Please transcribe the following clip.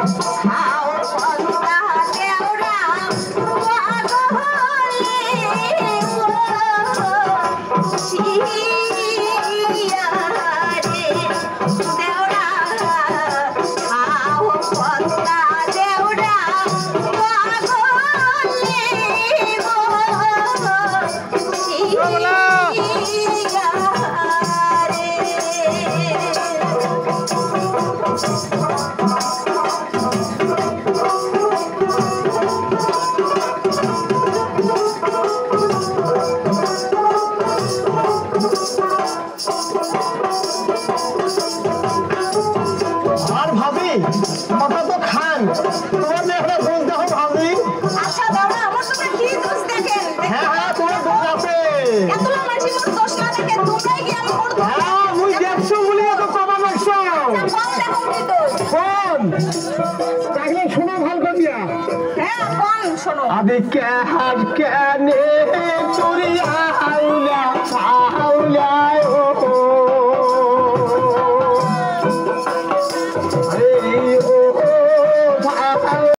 Ah. কথা তো খান তোমার মেয়েরা দোষ দেখো ভাবি আচ্ছা আমার তোমরা কি দোষ দেখেন? হ্যাঁ হ্যাঁ তোমার দোষ আছে এতলা মানুষের মতো দোষ না দেখে তোমরাই কি আমি করব হ্যাঁ মুই দেখছ বলি তো কম দেখো কি দোষ কোন? তাহলে শোনো ভালো করিয়া হ্যাঁ শোনো। আবে কেহার কেনে চুরিয়া হাউলা